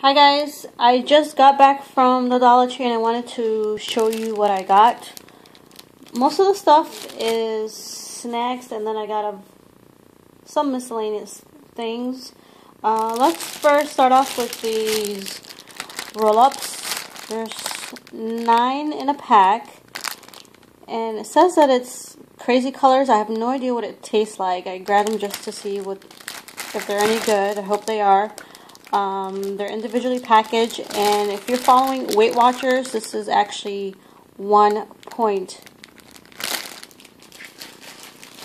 Hi guys, I just got back from the Dollar Tree and I wanted to show you what I got. Most of the stuff is snacks and then I got a, some miscellaneous things. Uh, let's first start off with these roll-ups. There's nine in a pack and it says that it's crazy colors. I have no idea what it tastes like. I grabbed them just to see what if they're any good. I hope they are. Um, they're individually packaged, and if you're following Weight Watchers, this is actually one point.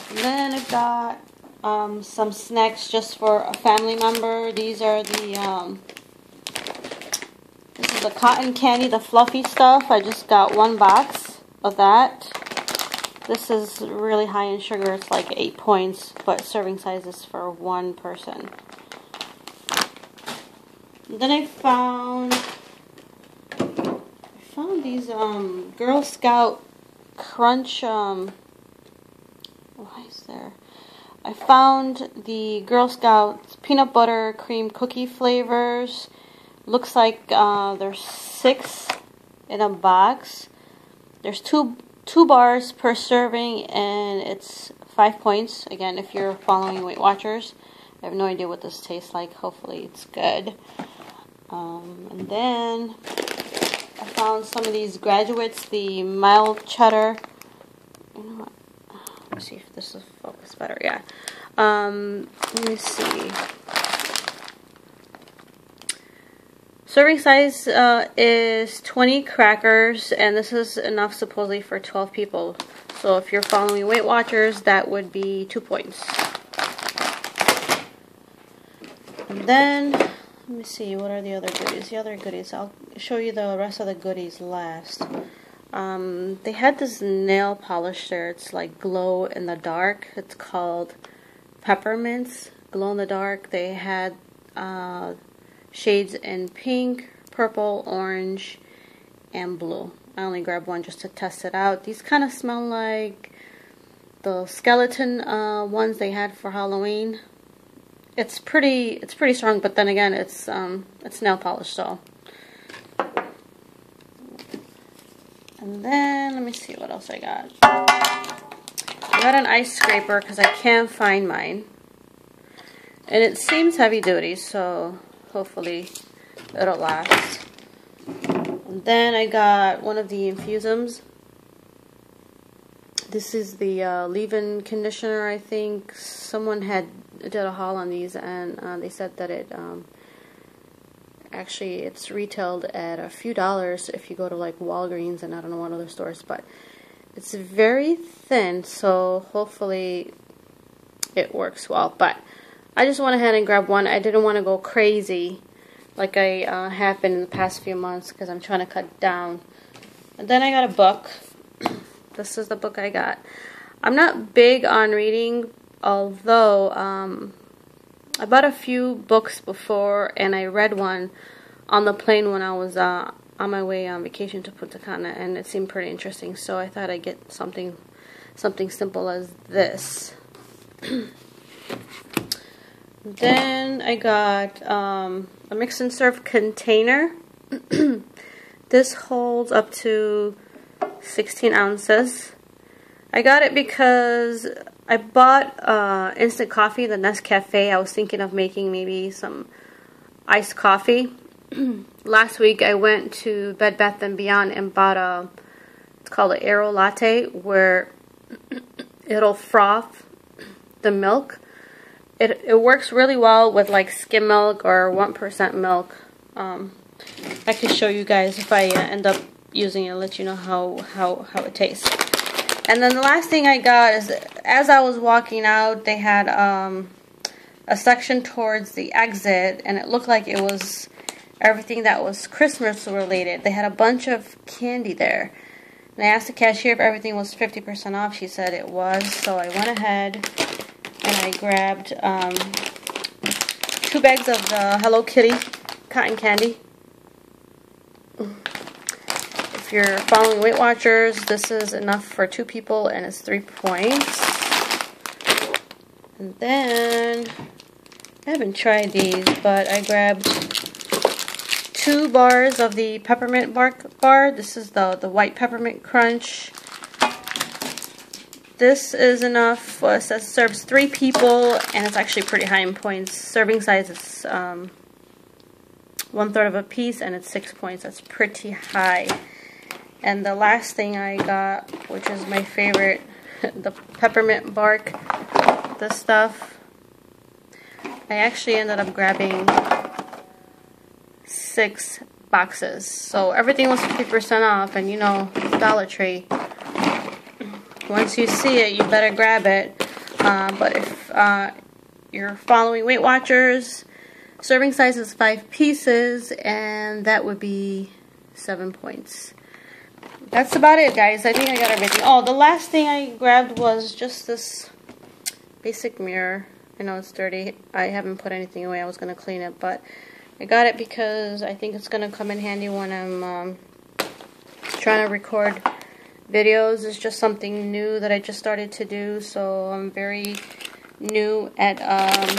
And then I've got um, some snacks just for a family member. These are the, um, this is the cotton candy, the fluffy stuff. I just got one box of that. This is really high in sugar. It's like 8 points, but serving size is for one person. Then I found I found these um Girl Scout Crunch um why is there? I found the Girl Scouts peanut butter cream cookie flavors. Looks like uh, there's six in a box. There's two two bars per serving and it's five points. Again, if you're following Weight Watchers. I have no idea what this tastes like. Hopefully it's good. Um, and then I found some of these graduates, the mild cheddar. You know what? Let's see if this will focus better. Yeah. Um, let me see. Serving size uh, is 20 crackers, and this is enough supposedly for 12 people. So if you're following Weight Watchers, that would be two points. And then let me see, what are the other goodies? The other goodies, I'll show you the rest of the goodies last. Um, they had this nail polish there. It's like glow in the dark. It's called Peppermints Glow in the Dark. They had uh, shades in pink, purple, orange, and blue. I only grabbed one just to test it out. These kind of smell like the skeleton uh, ones they had for Halloween it's pretty it's pretty strong, but then again, it's um, it's nail polish, so. And then let me see what else I got. I got an ice scraper because I can't find mine, and it seems heavy duty, so hopefully it'll last. And then I got one of the Infusiums. This is the uh, leave-in conditioner, I think. Someone had did a haul on these, and uh, they said that it um, actually it's retailed at a few dollars if you go to like Walgreens and I don't know what other stores, but it's very thin, so hopefully it works well. But I just went ahead and grabbed one. I didn't want to go crazy like I uh, have been in the past few months because I'm trying to cut down. And then I got a book. This is the book I got. I'm not big on reading, although um, I bought a few books before and I read one on the plane when I was uh, on my way on vacation to Punta Cana and it seemed pretty interesting so I thought I'd get something something simple as this. then I got um, a mix and serve container. this holds up to 16 ounces. I got it because I bought uh, instant coffee, the Nescafe. I was thinking of making maybe some iced coffee. Last week I went to Bed Bath & Beyond and bought a, it's called an Aerolatte, where it'll froth the milk. It, it works really well with like skim milk or 1% milk. Um, I can show you guys if I uh, end up using it, let you know how, how, how it tastes. And then the last thing I got is, as I was walking out, they had um, a section towards the exit, and it looked like it was everything that was Christmas related. They had a bunch of candy there. And I asked the cashier if everything was 50% off. She said it was, so I went ahead and I grabbed um, two bags of the Hello Kitty cotton candy you're following Weight Watchers, this is enough for two people and it's three points. And then, I haven't tried these, but I grabbed two bars of the peppermint bark bar. This is the, the white peppermint crunch. This is enough. Well, it says serves three people, and it's actually pretty high in points. Serving size is um, one third of a piece, and it's six points. That's pretty high. And the last thing I got, which is my favorite, the peppermint bark, the stuff. I actually ended up grabbing six boxes. So everything was 50% off, and you know, Dollar Tree once you see it, you better grab it. Uh, but if uh, you're following Weight Watchers, serving size is five pieces, and that would be seven points. That's about it, guys. I think I got everything. Oh, the last thing I grabbed was just this basic mirror. I know it's dirty. I haven't put anything away. I was going to clean it, but I got it because I think it's going to come in handy when I'm um, trying to record videos It's just something new that I just started to do. So I'm very new at um,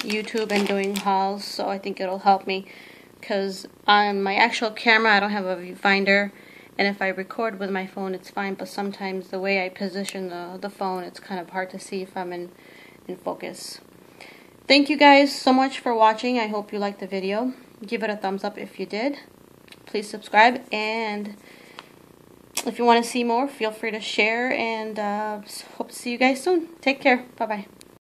YouTube and doing hauls. So I think it'll help me because on my actual camera I don't have a viewfinder. And if I record with my phone, it's fine. But sometimes the way I position the, the phone, it's kind of hard to see if I'm in, in focus. Thank you guys so much for watching. I hope you liked the video. Give it a thumbs up if you did. Please subscribe and if you want to see more, feel free to share and uh, hope to see you guys soon. Take care. Bye-bye.